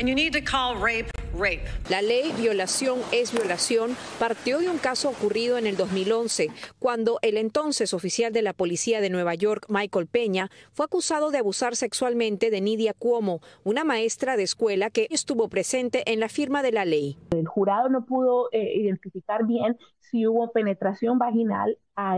And you need to call rape La ley violación es violación partió de un caso ocurrido en el 2011, cuando el entonces oficial de la policía de Nueva York, Michael Peña, fue acusado de abusar sexualmente de Nidia Cuomo, una maestra de escuela que estuvo presente en la firma de la ley. El jurado no pudo eh, identificar bien si hubo penetración vaginal. A,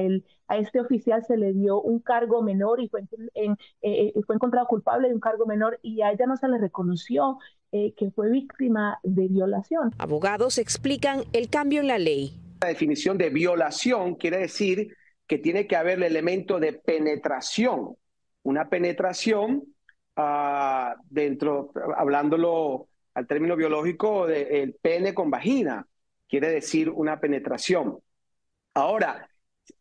a este oficial se le dio un cargo menor y fue, en, eh, fue encontrado culpable de un cargo menor y a ella no se le reconoció eh, que fue víctima de violación. Abogados explican el cambio en la ley. La definición de violación quiere decir que tiene que haber el elemento de penetración. Una penetración uh, dentro, hablándolo al término biológico, del pene con vagina, quiere decir una penetración. Ahora,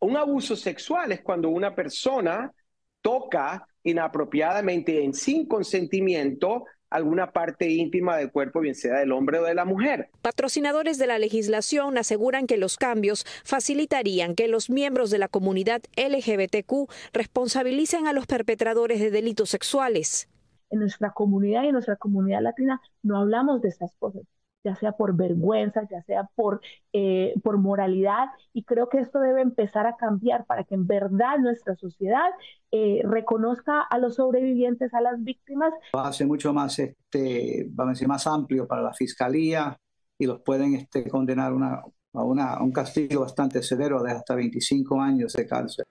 un abuso sexual es cuando una persona toca inapropiadamente en sin consentimiento alguna parte íntima del cuerpo, bien sea del hombre o de la mujer. Patrocinadores de la legislación aseguran que los cambios facilitarían que los miembros de la comunidad LGBTQ responsabilicen a los perpetradores de delitos sexuales. En nuestra comunidad y en nuestra comunidad latina no hablamos de esas cosas ya sea por vergüenza, ya sea por, eh, por moralidad, y creo que esto debe empezar a cambiar para que en verdad nuestra sociedad eh, reconozca a los sobrevivientes, a las víctimas. Va a ser mucho más, este, vamos a decir, más amplio para la fiscalía y los pueden este, condenar a, una, a un castigo bastante severo de hasta 25 años de cárcel.